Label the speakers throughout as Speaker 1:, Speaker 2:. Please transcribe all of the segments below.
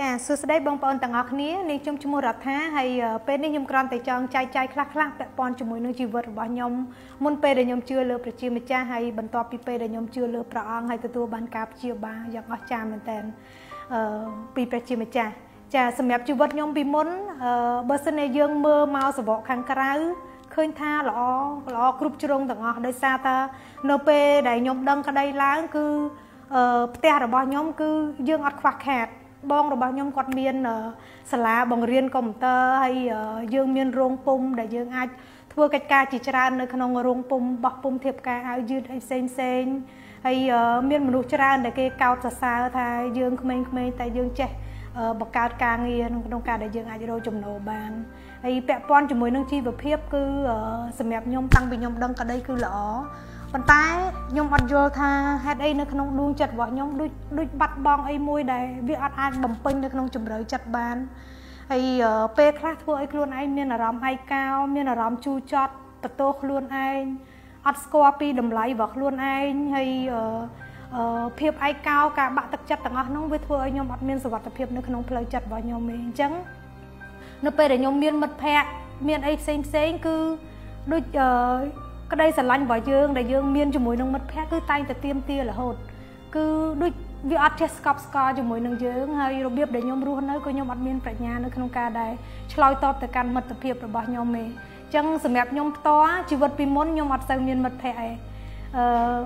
Speaker 1: ចាសួស្តីបងប្អូនទាំងអស់គ្នានាងខ្ញុំឈ្មោះរដ្ឋាហើយពេលនេះខ្ញុំគ្រាន់តែចង់ចែកចាយខ្លះខ្លះពាក់ព័ន្ធជាមួយនឹងជីវិតរបស់ខ្ញុំមុនពេលដែលខ្ញុំជឿលើព្រះជាម្ចាស់ហើយបន្ទាប់ពីពេលដែលខ្ញុំជឿលើព្រះអង្គហើយទទួលបានការព្យាបាលយ៉ាងអស្ចារ្យមែនទែនអឺពីព្រះជាម្ចាស់ចាសម្រាប់ជីវិតខ្ញុំពីមុនអឺបើសិនជាយើងមើលមកសវកខាងក្រៅឃើញថាល្អល្អគ្រប់ជ្រុងទាំងអស់ដោយសារតែនៅពេលដែលខ្ញុំដឹងក្តីឡើងគឺផ្ទះរបស់ខ្ញុំគឺយើងអត់ខ្វះខាត បងរបស់ខ្ញុំគាត់មានសាលាបង្រៀនកុំព្យូទ័រហើយយើងមានរោងពុំដែលយើងអាចធ្វើកិច្ចការជាច្រើននៅក្នុងរោងពុំបោះពុំធៀបការឲ្យយឺតអីផ្សេងផ្សេងហើយមានមនុស្សច្រើនដែលគេកោតសរសើរថាយើងក្មេងៗតែយើងចេះបង្កើតការងារក្នុងការដែលយើងអាចរកចំណូលបានហើយពាក់ព័ន្ធជាមួយនឹងជីវភាពគឺសម្រាប់ខ្ញុំតាំងពីខ្ញុំដឹងក្តីគឺល្អ ប៉ុន្តែខ្ញុំអត់យល់ថាហេតុអីនៅក្នុងដួងចិត្តរបស់ខ្ញុំដូចដូចបាត់បង់អីមួយដែលវាអត់អាចបំពេញនៅក្នុងជំរឿចិត្តបានហើយពេលខ្លះធ្វើឲ្យខ្លួនឯងមានអារម្មណ៍ឯកោមានអារម្មណ៍ជូរចត់បន្ទោសខ្លួនឯងអត់ស្គាល់ពីតម្លៃរបស់ខ្លួនឯងហើយអឺភាពឯកោការបាក់ទឹកចិត្តទាំងអស់ហ្នឹងវាធ្វើឲ្យខ្ញុំអត់មានសុវត្ថិភាពនៅក្នុងផ្លូវចិត្តរបស់ខ្ញុំទេអញ្ចឹងនៅពេលដែលខ្ញុំមានមិត្តភ័ក្តិមានអីផ្សេងផ្សេងគឺដូចអឺ ក្តីស្រឡាញ់របស់យើងដែលយើងមានជាមួយនឹងមិត្តភ័ក្តិគឺតែងតែទៀមទារហូតគឺដូចវាអត់ចេះស្កប់ស្កល់ជាមួយនឹងយើងហើយរបៀបដែលខ្ញុំរស់នៅក៏ខ្ញុំអត់មានប្រាជ្ញានៅក្នុងការដែលឆ្លើយតបទៅកាន់មិត្តភាពរបស់ខ្ញុំទេអញ្ចឹងសម្រាប់ខ្ញុំផ្ទាល់ជីវិតពីមុនខ្ញុំអត់សូវមានមិត្តភ័ក្តិទេអឺ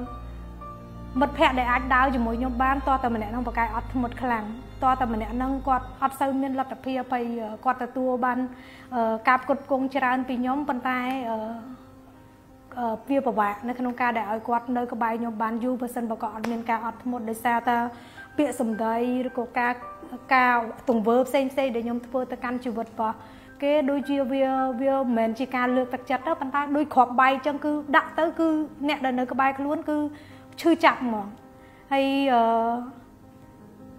Speaker 1: មិត្តភ័ក្តិដែលអាចដើរជាមួយខ្ញុំបានតើតែម្នាក់នឹងប្រកែអត់ធ្មត់ខ្លាំងតើតែម្នាក់នឹងគាត់អត់សូវមានលទ្ធភាពហើយគាត់ទទួលបានការផ្គត់ផ្គង់ច្រើនពីខ្ញុំប៉ុន្តែអឺ វាពិបាកនៅក្នុងការដែលឲ្យគាត់នៅក្បែរខ្ញុំបានយូរបើសិនបើគាត់អត់មានការអត់ធ្មត់ដោយសារតែពាក្យសម្ដីឬក៏ការការទង្វើផ្សេងផ្សេងដែលខ្ញុំធ្វើទៅកាន់ជីវិតរបស់គេដូចជាវាវាមិនមែនជាការលើកទឹកចិត្តទៅប៉ុន្តែដូចគ្រាប់បាយអញ្ចឹងគឺដាក់ទៅគឺអ្នកដែលនៅក្បែរខ្លួនគឺឈឺចាប់ហ្មងហើយអឺ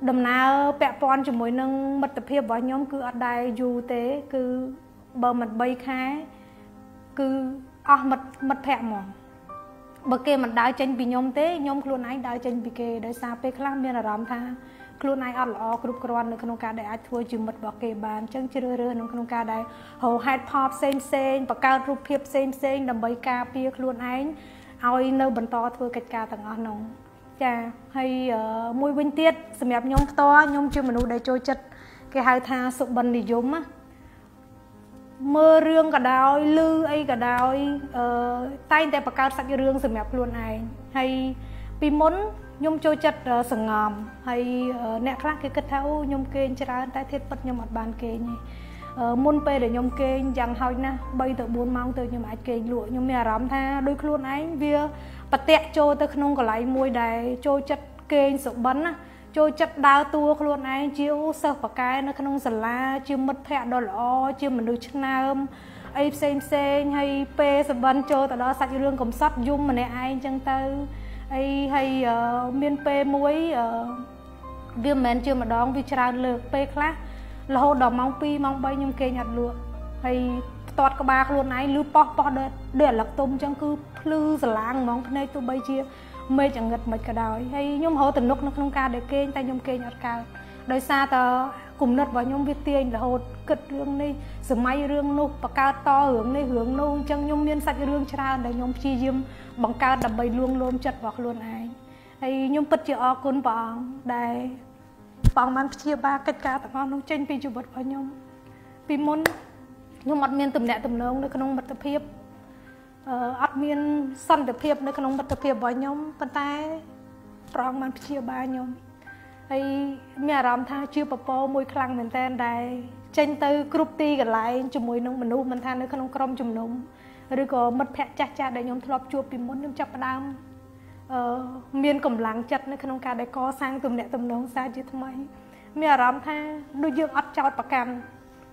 Speaker 1: ដំណើរពាក់ព័ន្ធជាមួយនឹងមិត្តភាពរបស់ខ្ញុំគឺអត់ដែរយូរទេ គឺបើមិន3ខែគឺ អស់មិត្តមិត្តភ័ក្តិហ្មងបើគេមិនដើរចេញពីខ្ញុំទេខ្ញុំខ្លួនឯងដើរចេញពីគេដោយសារពេលខ្លះមានអារម្មណ៍ថាខ្លួនឯងអត់ល្អគ្រប់គ្រាន់នៅក្នុងការដែលអាចធ្វើជាមិត្តរបស់គេបានអញ្ចឹងជ្រើសរើសនៅក្នុងការដែលហៅហេតុផលផ្សេងផ្សេងបង្កើតរូបភាពផ្សេងផ្សេងដើម្បីការពារខ្លួនឯងឲ្យនៅបន្តធ្វើកិច្ចការទាំងអស់នោះចាហើយមួយវិញទៀតសម្រាប់ខ្ញុំផ្ទាល់ខ្ញុំជាមនុស្សដែលចូលចិត្តគេហៅថាសុបិននិយមណា មើលរឿងក៏ដោយឮអីក៏ដោយអឺតែងតែបង្កើតសាច់រឿងសម្រាប់ខ្លួនឯងហើយពីមុនខ្ញុំចូលចិត្តសងំហើយអ្នកខ្លះគេគិតថាអូខ្ញុំគេងច្រើនតែធៀបពិតខ្ញុំអត់បានគេងទេមុនពេលដែលខ្ញុំគេងយ៉ាងហោចណាស់3ទៅ4ម៉ោងទៅខ្ញុំអាចគេងលក់ខ្ញុំមានអារម្មណ៍ថាដោយខ្លួនឯងវាប្រតាក់ចូលទៅក្នុងកន្លែងមួយដែលចូលចិត្តគេងសុបិនណា ចូលចិត្តដើរតួខ្លួនឯងជាសិស្សបកែនៅក្នុងសាលាជាមិត្តភ័ក្តិដ៏ល្អជាមនុស្សឆ្នើមអីផ្សេងផ្សេងហើយពេលសបិនចូលទៅដល់សាច់រឿងកំសត់យំម្នាក់ឯងចឹងទៅអីហើយមានពេលមួយវាមិនមែនជាម្ដងវាច្រើនលើកពេលខ្លះរហូតដល់ម៉ោង2ម៉ោង3ខ្ញុំគេងអត់លក់ហើយផ្ទាត់ក្បាលខ្លួនឯងឬប៉ោះប៉ោះដូចដូចអាលឹកទុំចឹងគឺភ្លឺស្រឡាងហ្មងភ្នែកទោះបីជា មេឃអង្កឹតមិនក៏ដោយហើយខ្ញុំរហូតទំនុកនៅក្នុងការដែលគេងតែខ្ញុំគេងអត់កើតដោយសារតគំនិតរបស់ខ្ញុំវាទាញរហូតគិតរឿងនេះសម័យរឿងនោះបកើតតរឿងនេះរឿងនោះអញ្ចឹងខ្ញុំមានសាច់រឿងច្រើនដែលខ្ញុំព្យាយាមបង្កើតដើម្បីលួងលោមចិត្តរបស់ខ្លួនឯងហើយខ្ញុំពិតជាអរគុណព្រះអង្គដែលព្រះអង្គបានព្យាបាលកិច្ចការទាំងអស់នោះចេញពីជីវិតរបស់ខ្ញុំពីមុនខ្ញុំអត់មានទំនាក់ទំនងនៅក្នុងមិត្តភាព អត់មានសន្តិភាពនៅក្នុងមិត្តភាពរបស់ខ្ញុំប៉ុន្តែប្រងបានព្យាបាលខ្ញុំហើយមានអារម្មណ៍ថាជាពពកមួយខ្លាំងមែនតើដែលចេញទៅគ្រប់ទីកន្លែងជាមួយនឹងមនុស្សមិនថានៅក្នុងក្រុមជំនុំឬក៏មិត្តភ័ក្តិចាស់ចាស់ដែលខ្ញុំធ្លាប់ជួបពីមុនខ្ញុំចាប់ផ្ដើមអឺមានកម្លាំងចិត្តនៅក្នុងការដែលកសាងទំនាក់ទំនងសារជាថ្មី មានអារម្មណ៍ថាដូចយើងអត់ចោតប្រកាន់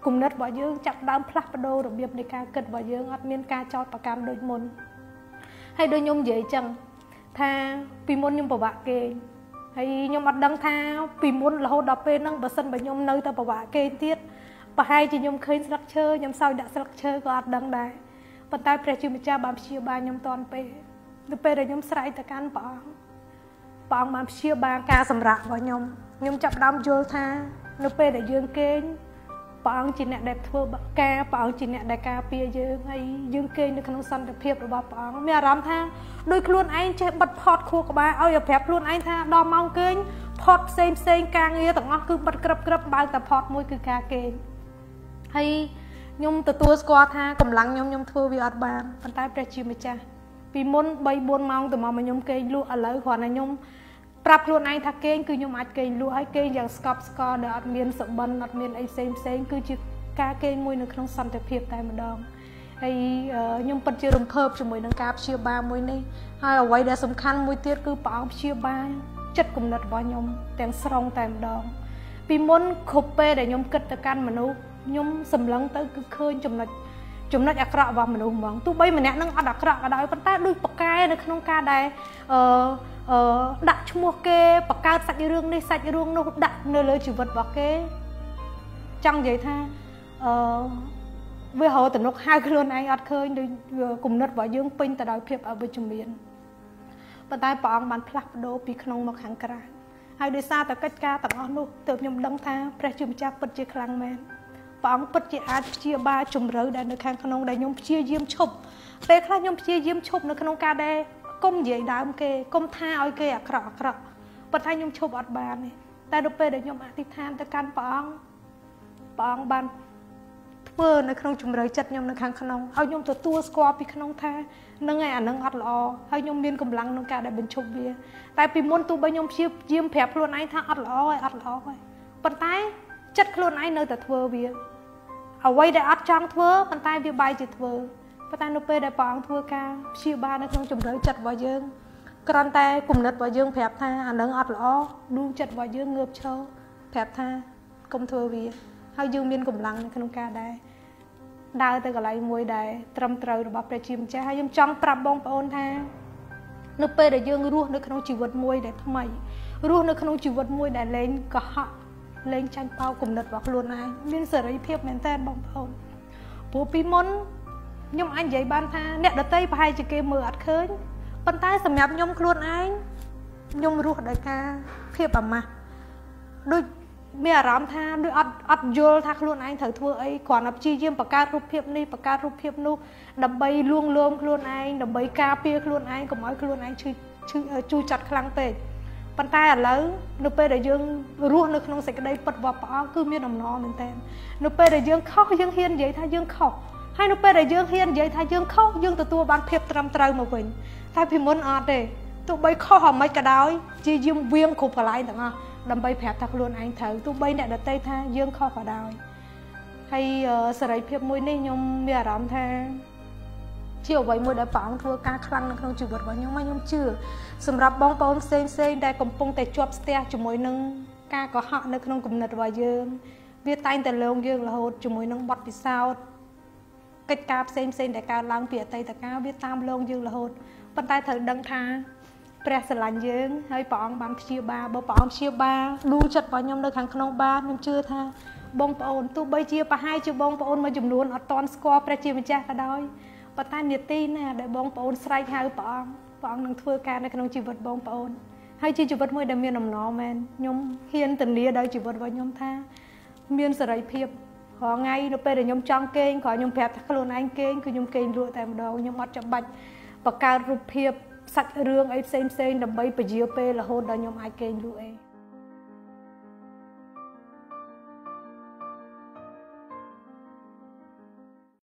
Speaker 1: គំនិតរបស់យើងចាប់ដើមផ្លាស់ប្ដូររបៀបនៃការគិតរបស់យើងអត់មានការចោតប្រកាន់ដូចមុនហើយដូចខ្ញុំនិយាយចឹងថាពីមុនខ្ញុំពិបាកគេហើយខ្ញុំអត់ដឹងថាពីមុនរហូតដល់ពេលហ្នឹងបើសិនបើខ្ញុំនៅតែពិបាកគេទៀតប្រហែលជាខ្ញុំឃើញស្លឹកឈើខ្ញុំសោយដាក់ស្លឹកឈើក៏អត់ដឹងដែរប៉ុន្តែព្រះជាម្ចាស់បានព្យាបាលខ្ញុំតាន់ពេលនៅពេលដែលខ្ញុំស្រែកទៅកាន់ព្រះអង្គព្រះអង្គបានព្យាបាលការសម្រាករបស់ខ្ញុំខ្ញុំចាប់ដើមយល់ថា នៅពេលដែលយើងគេង ព្រះអង្គជាអ្នកដែលធ្វើការព្រះអង្គជាអ្នកដែលការពារយើងហើយយើងគេងនៅក្នុងសន្តិភាពរបស់ព្រះអង្គមានអារម្មណ៍ថាដោយខ្លួនឯងចេះបិទផតខួរក្បាលឲ្យប្រាប់ខ្លួនឯងថាដល់ម៉ោងគេងផតផ្សេងផ្សេងការងារទាំងអស់គឺបិទក្រឹបក្រឹបបើតែផតមួយគឺការគេងហើយខ្ញុំទទួលស្គាល់ថាកម្លាំងខ្ញុំខ្ញុំធ្វើវាអត់បានប៉ុន្តែព្រះជាម្ចាស់ពីមុន3 4ម៉ោងទៅមកខ្ញុំគេងលក់ឥឡូវគ្រាន់តែខ្ញុំ ប្រាប់ខ្លួនឯងថាគេងគឺខ្ញុំអាចគេងលក់ហើយគេងយ៉ាងស្កប់ស្កល់ដែលអត់មានសបិនអត់មានអីផ្សេងផ្សេងគឺជាការគេងមួយនៅក្នុងសន្តិភាពតែម្ដងហើយខ្ញុំពិតជារំភើបជាមួយនឹងការព្យាបាលមួយនេះហើយអ្វីដែលសំខាន់មួយទៀតគឺព្រះអង្គព្យាបាលចិត្តគំនិតរបស់ខ្ញុំទាំងស្រុងតែម្ដង ពីមុនគ្រប់ពេលដែលខ្ញុំគិតទៅកាន់មនុស្សខ្ញុំសម្លឹងទៅគឺឃើញចំណុចចំណុចអាក្រក់របស់មនុស្សហ្មងទោះបីម្នាក់នឹងអត់អាក្រក់ក៏ដោយប៉ុន្តែដូចប្រកែនៅក្នុងការដែលអឺ អឺដាក់ឈ្មោះគេបង្កើតសាច់រឿងនេះសាច់រឿងនោះដាក់នៅលើជីវិតរបស់គេចង់និយាយថាអឺវារហូតទៅនុកហៅខ្លួនឯងអត់ឃើញដូចគំនិតរបស់យើងពេញទៅដោយភាពអវិជ្ជមានប៉ុន្តែព្រះអង្គបានផ្លាស់ប្ដូរពីក្នុងមកខាងក្រៅហើយដោយសារតែកិច្ចការទាំងអស់នោះទើបខ្ញុំដឹងថាព្រះជាម្ចាស់ពិតជាខ្លាំងមែនព្រះអង្គពិតជាអាចព្យាបាលជំរឿដែលនៅខាងក្នុងដែលខ្ញុំព្យាយាមឈប់ពេលខ្លះខ្ញុំព្យាយាមឈប់នៅក្នុងការដែល កុំនិយាយដើមគេកុំថាឲ្យគេអាក្រក់អាក្រក់ប៉ុន្តែខ្ញុំឈប់អត់បានទេតែដល់ពេលដែលខ្ញុំអធិដ្ឋានទៅកាន់ព្រះអង្គព្រះអង្គបានធ្វើនៅក្នុងជំរឿចិត្តខ្ញុំនៅខាងក្នុងឲ្យខ្ញុំទទួលស្គាល់ពីក្នុងថានឹងឯអានឹងអត់ល្អហើយខ្ញុំមានកម្លាំងក្នុងការដែលបញ្ឈប់វា តែពីមុនទោះបីខ្ញុំព្យាយាមប្រាប់ខ្លួនឯងថាអត់ល្អហើយអត់ល្អហើយប៉ុន្តែចិត្តខ្លួនឯងនៅតែធ្វើវាអ្វីដែលអត់ចង់ធ្វើប៉ុន្តែវាបែរជាធ្វើ ប៉ុន្តែនៅពេលដែលព្រះអង្គធ្វើការព្យាបាលនៅក្នុងជំរឿចិត្តរបស់យើងគ្រាន់តែគំនិតរបស់យើងប្រាប់ថាអានឹងអត់ល្អដួងចិត្តរបស់យើងងើបឈរប្រាប់ថាកុំធ្វើវាហើយយើងមានកម្លាំងនៅក្នុងការដែរដើរទៅកន្លែងមួយដែលត្រឹមត្រូវរបស់ព្រះជាម្ចាស់ហើយខ្ញុំចង់ប្រាប់បងប្អូនថានៅពេលដែលយើងរស់នៅក្នុងជីវិតមួយដែលថ្មីរស់នៅក្នុងជីវិតមួយដែលលែងកុហកលែងចាញ់បោកគំនិតរបស់ខ្លួនឯងមានសេរីភាពមែនតើបងប្អូនព្រោះពីមុន ខ្ញុំអាចនិយាយបានថាអ្នកដតីប្រហែលជាគេមើលអត់ឃើញប៉ុន្តែសម្រាប់ខ្ញុំខ្លួនឯងខ្ញុំរស់ដោយការភាពអាម៉ាស់ដូចមានអារម្មណ៍ថាដូចអត់អត់យល់ថាខ្លួនឯងត្រូវធ្វើអីគ្រាន់តែព្យាយាមបង្កើតរូបភាពនេះបង្កើតរូបភាពនោះដើម្បីលួងលោមខ្លួនឯងដើម្បីការពារខ្លួនឯងកុំឲ្យខ្លួនឯងឈឺឈឺជូរចាត់ខ្លាំងពេកប៉ុន្តែឥឡូវនៅពេលដែលយើងរស់នៅក្នុងសេចក្តីពិតរបស់ព្រះអង្គគឺមានដំណរមែនតើនៅពេលដែលយើងខុសយើងហ៊ាននិយាយថាយើងខុស ហើយនៅពេលដែលយើងហ៊ាននិយាយថាយើងខុសយើងទទួលបានភាពត្រឹមត្រូវមកវិញតែពីមុនអត់ទេទោះបីខុសអ្មេចក៏ដោយជាយើងវៀងគ្រប់កន្លែងទាំងអស់ដើម្បីប្រាប់ថាខ្លួនឯងត្រូវទោះបីអ្នកដតីថាយើងខុសក៏ដោយហើយសេរីភាពមួយនេះខ្ញុំមានអារម្មណ៍ថាជាអ្វីមួយដែលព្រះអង្គធ្វើការខ្លាំងនៅក្នុងជីវិតរបស់ខ្ញុំហើយខ្ញុំជឿសម្រាប់បងប្អូនផ្សេងផ្សេងដែលកំពុងតែជាប់ស្ទះជាមួយនឹងការកុហកនៅក្នុងគំនិតរបស់យើង វាតែងតែលងយើងរហូតជាមួយនឹងបទពិសោធន៍ កិច្ចការផ្សេងផ្សេងដែលកើតឡើងពីអតីតកាលវាតាមលងយើងរហូតប៉ុន្តែត្រូវដឹងថាព្រះស្រឡាញ់យើងហើយព្រះអង្គបានព្យាបាលបើព្រះអង្គព្យាបាលដួងចិត្តរបស់ខ្ញុំនៅខាងក្នុងបានខ្ញុំជឿថាបងប្អូនទោះបីជាប្រហែលជាបងប្អូនមួយចំនួនអត់តន់ស្គាល់ព្រះជាម្ចាស់ក៏ដោយប៉ុន្តែនាទីណាដែលបងប្អូនស្រែកហៅព្រះអង្គព្រះអង្គនឹងធ្វើការនៅក្នុងជីវិតបងប្អូនហើយជាជីវិតមួយដែលមានអំណរមែនខ្ញុំហ៊ានធានាដោយជីវិតរបស់ខ្ញុំថា មានសេរីភាព រាល់ថ្ងៃនៅពេលដែលខ្ញុំចង់គេងគ្រាន់ខ្ញុំប្រាប់ថាខ្លួនឯងគេងគឺខ្ញុំគេងលក់តែម្ដងខ្ញុំអត់ចាំបាច់បង្កើតរូបភាពសាច់រឿងអីផ្សេងផ្សេងដើម្បីពជាពេលរហូតដល់ខ្ញុំអាចគេងលក់អី